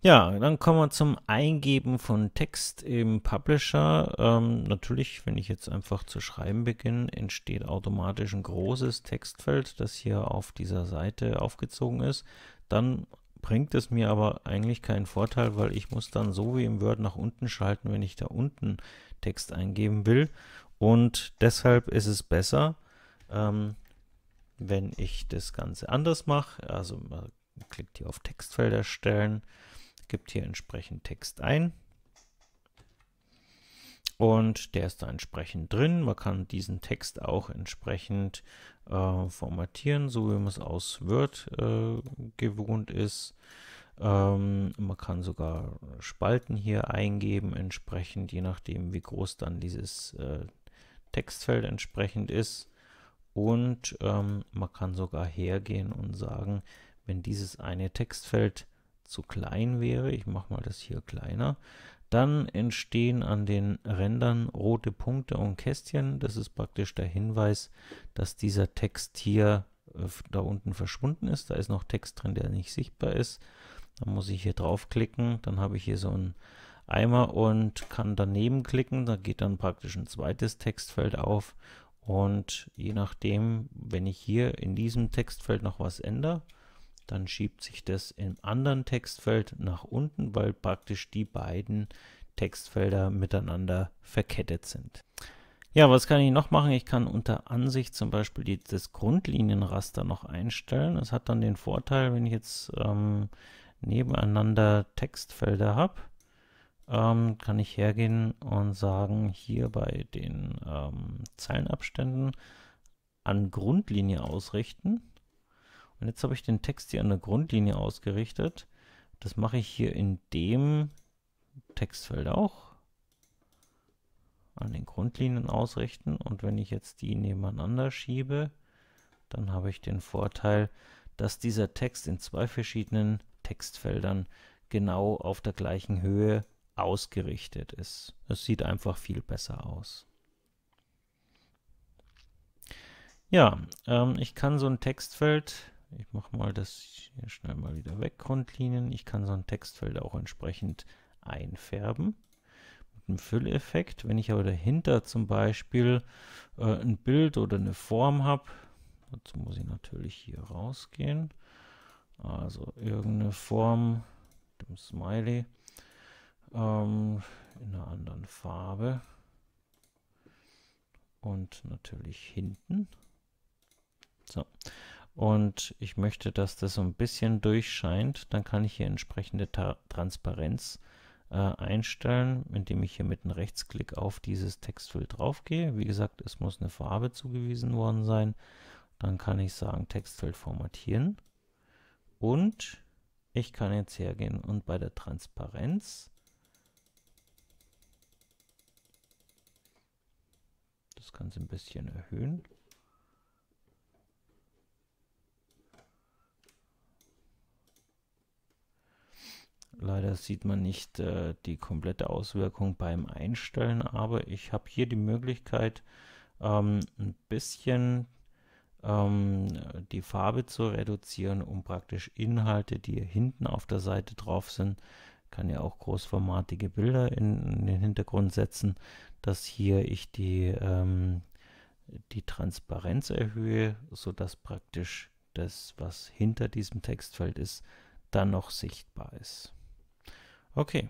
Ja, dann kommen wir zum Eingeben von Text im Publisher. Ähm, natürlich, wenn ich jetzt einfach zu schreiben beginne, entsteht automatisch ein großes Textfeld, das hier auf dieser Seite aufgezogen ist. Dann bringt es mir aber eigentlich keinen Vorteil, weil ich muss dann so wie im Word nach unten schalten, wenn ich da unten Text eingeben will. Und deshalb ist es besser, ähm, wenn ich das Ganze anders mache. Also man klickt hier auf Textfelder stellen gibt hier entsprechend Text ein und der ist da entsprechend drin. Man kann diesen Text auch entsprechend äh, formatieren, so wie man es aus Word äh, gewohnt ist. Ähm, man kann sogar Spalten hier eingeben, entsprechend, je nachdem, wie groß dann dieses äh, Textfeld entsprechend ist. Und ähm, man kann sogar hergehen und sagen, wenn dieses eine Textfeld zu klein wäre, ich mache mal das hier kleiner, dann entstehen an den Rändern rote Punkte und Kästchen. Das ist praktisch der Hinweis, dass dieser Text hier äh, da unten verschwunden ist. Da ist noch Text drin, der nicht sichtbar ist. Dann muss ich hier draufklicken, dann habe ich hier so einen Eimer und kann daneben klicken. Da geht dann praktisch ein zweites Textfeld auf. Und je nachdem, wenn ich hier in diesem Textfeld noch was ändere, dann schiebt sich das im anderen Textfeld nach unten, weil praktisch die beiden Textfelder miteinander verkettet sind. Ja, was kann ich noch machen? Ich kann unter Ansicht zum Beispiel die, das Grundlinienraster noch einstellen. Das hat dann den Vorteil, wenn ich jetzt ähm, nebeneinander Textfelder habe, ähm, kann ich hergehen und sagen, hier bei den ähm, Zeilenabständen an Grundlinie ausrichten. Und jetzt habe ich den Text hier an der Grundlinie ausgerichtet. Das mache ich hier in dem Textfeld auch. An den Grundlinien ausrichten. Und wenn ich jetzt die nebeneinander schiebe, dann habe ich den Vorteil, dass dieser Text in zwei verschiedenen Textfeldern genau auf der gleichen Höhe ausgerichtet ist. Es sieht einfach viel besser aus. Ja, ähm, ich kann so ein Textfeld ich mache mal das hier schnell mal wieder weg, Grundlinien. Ich kann so ein Textfeld auch entsprechend einfärben mit einem Fülleffekt. Wenn ich aber dahinter zum Beispiel äh, ein Bild oder eine Form habe, dazu muss ich natürlich hier rausgehen. Also irgendeine Form, dem Smiley, ähm, in einer anderen Farbe und natürlich hinten. So, und ich möchte, dass das so ein bisschen durchscheint, dann kann ich hier entsprechende Ta Transparenz äh, einstellen, indem ich hier mit einem Rechtsklick auf dieses Textfeld draufgehe. Wie gesagt, es muss eine Farbe zugewiesen worden sein. Dann kann ich sagen Textfeld formatieren und ich kann jetzt hergehen und bei der Transparenz das Ganze ein bisschen erhöhen. Leider sieht man nicht äh, die komplette Auswirkung beim Einstellen, aber ich habe hier die Möglichkeit, ähm, ein bisschen ähm, die Farbe zu reduzieren, um praktisch Inhalte, die hinten auf der Seite drauf sind, kann ja auch großformatige Bilder in, in den Hintergrund setzen, dass hier ich die, ähm, die Transparenz erhöhe, sodass praktisch das, was hinter diesem Textfeld ist, dann noch sichtbar ist. Okay,